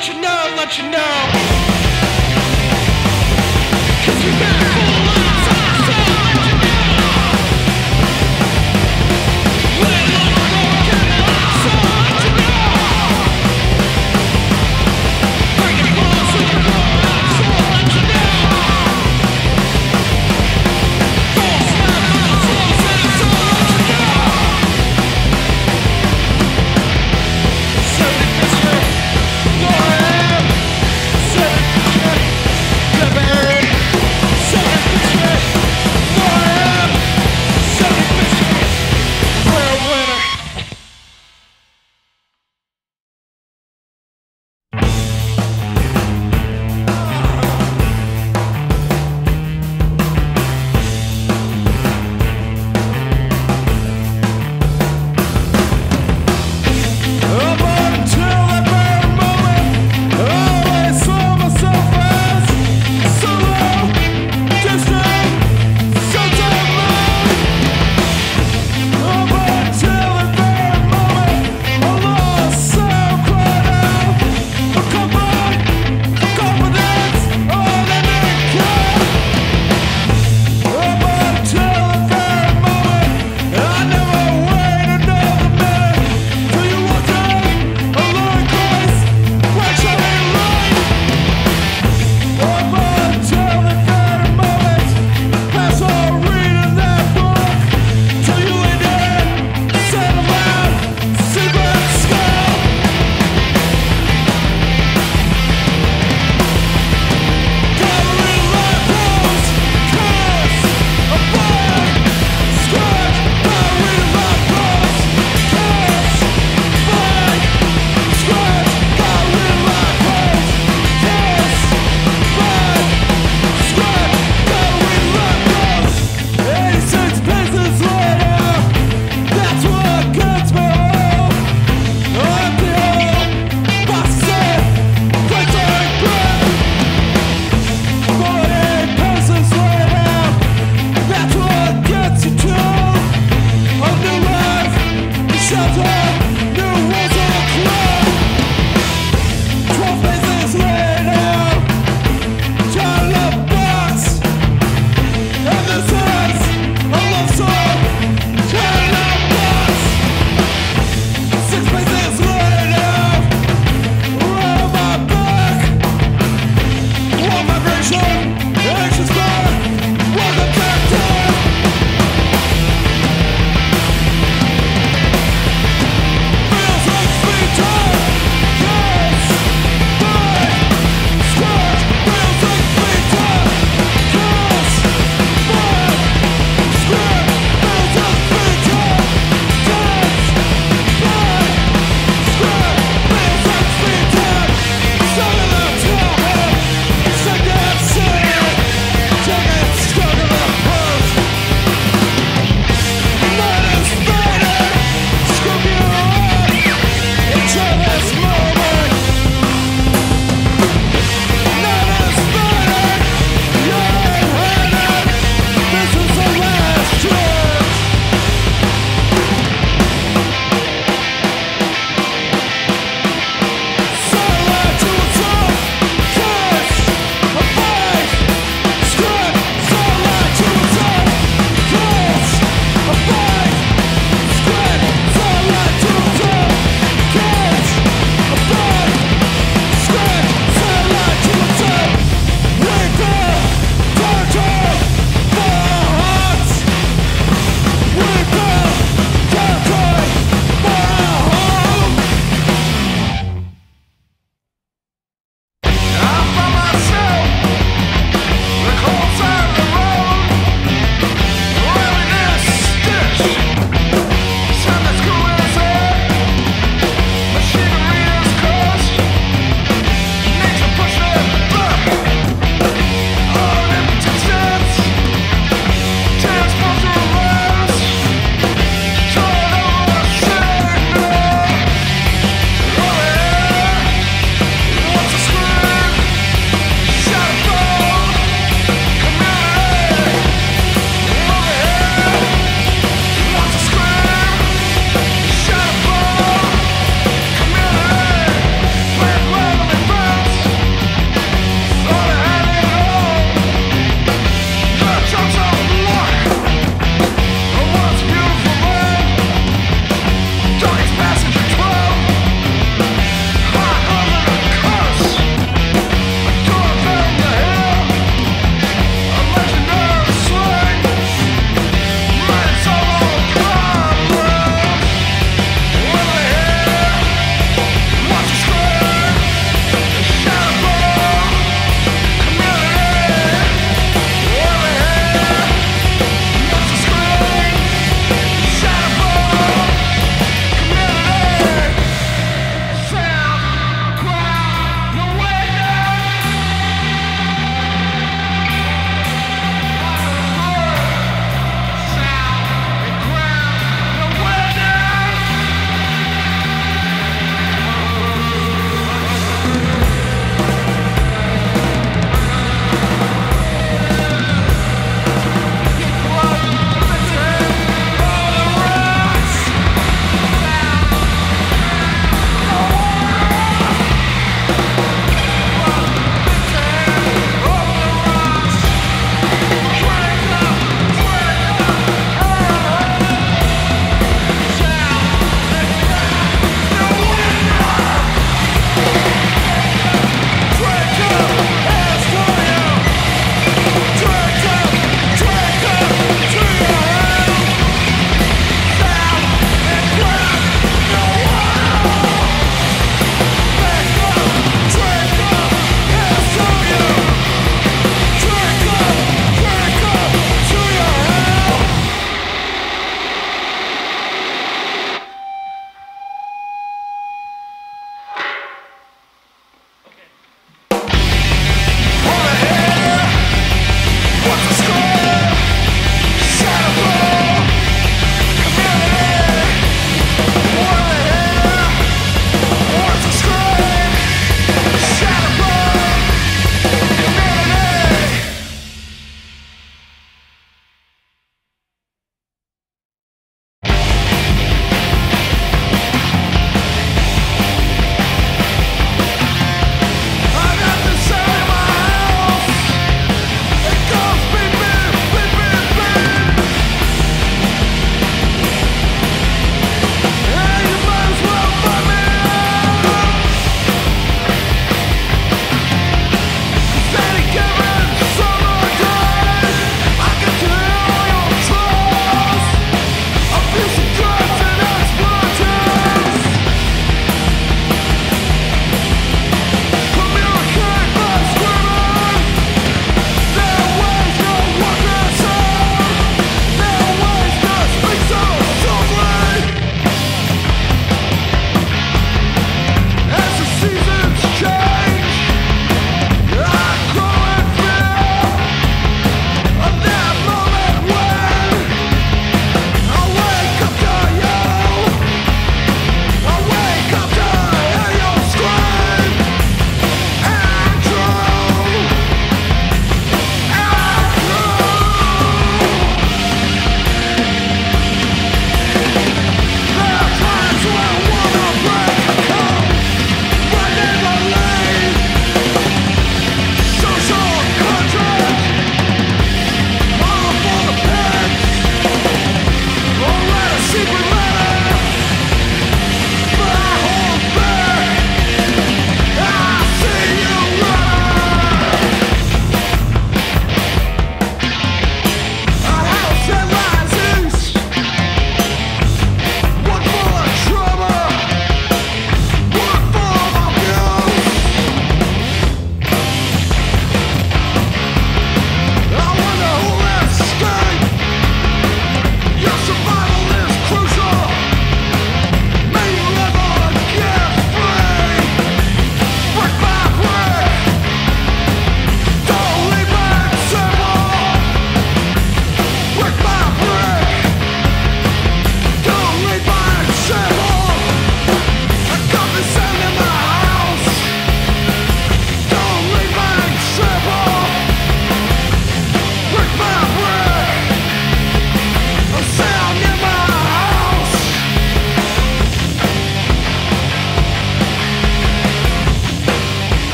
let you know, let you know.